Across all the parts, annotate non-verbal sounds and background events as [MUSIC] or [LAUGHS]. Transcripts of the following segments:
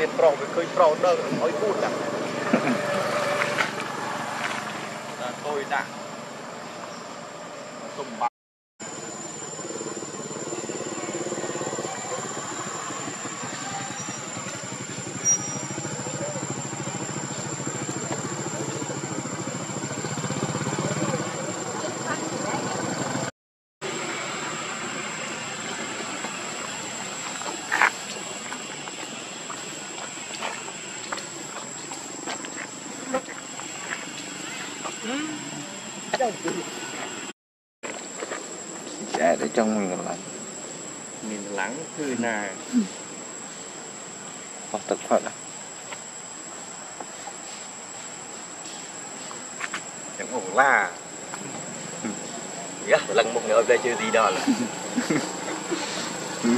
មានប្រុសវាឃើញប្រុសដើរឲ្យគូតដាក់ដល់គួយដាក់សុំបា để để trong mình lắng mình lắng thư nà. Học tập phật đó chẳng ổn la. Gắt lần một nữa về chưa gì đó là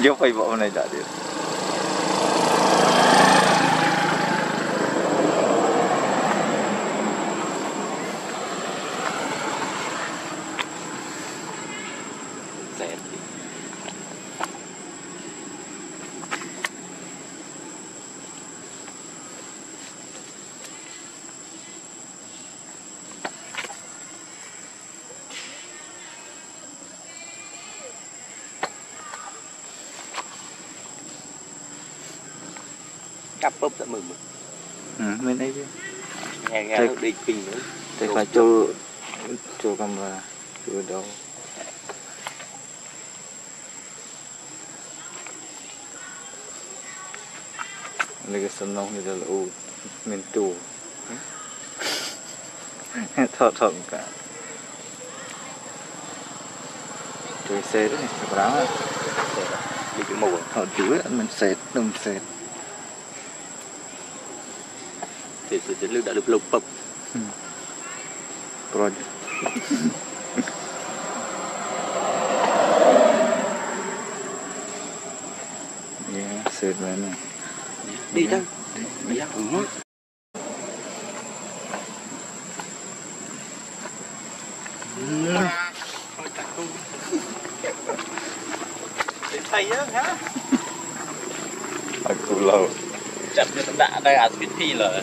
dốc phải bộ này đã được. Cắp bóp đã mừng. Mừng ừ, bên đây chứ. Nghe nghe nó đi kinh nữa thì phải cho cho camera cho đâu Đây cái sân nông như là u miền tù [LAUGHS] thọ thọ cả. Chơi xe đó này phải đáng á đi cái màu thọ chuối mình xe đừng xe thì thì thì lưu đã được lục bập project yeah xe này nè. Đi đâu đi đi đâu thầy á hả aku lâu. Chặt cho tấm đạ đây à biết phi là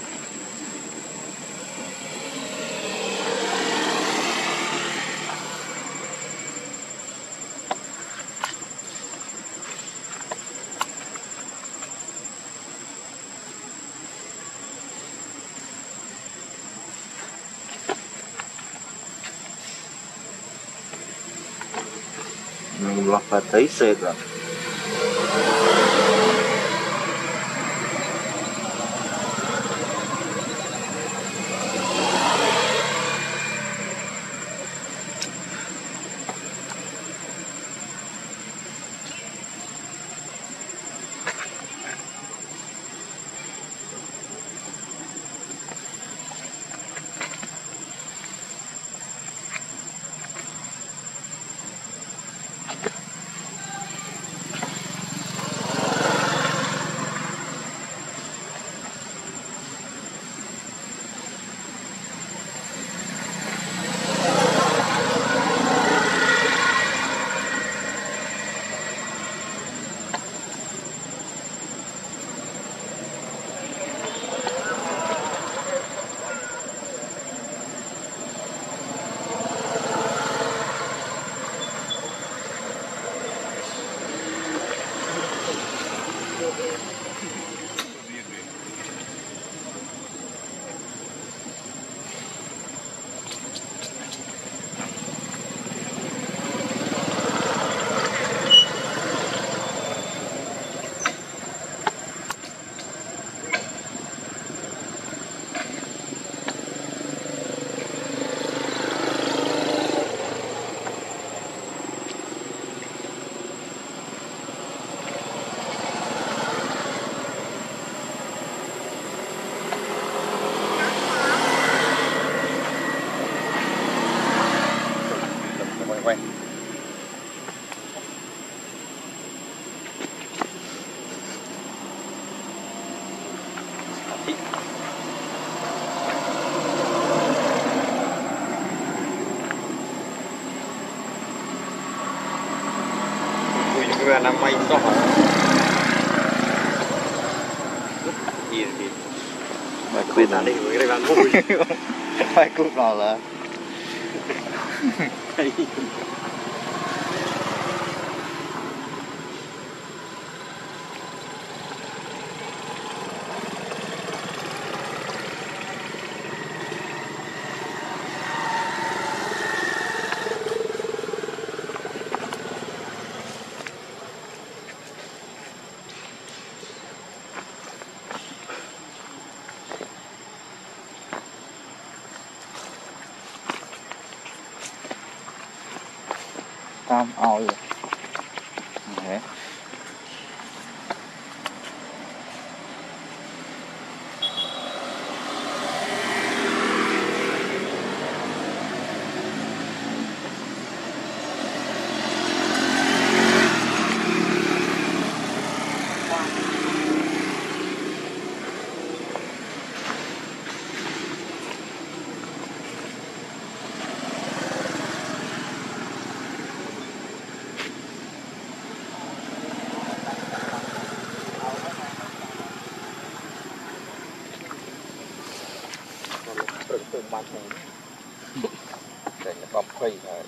lọt là thấy xe rồi は何枚いったかいいですいいです không là đi người đây bằng vui phải cút nò là 三二一 បានថ្ងៃនេះតែ20ហើយ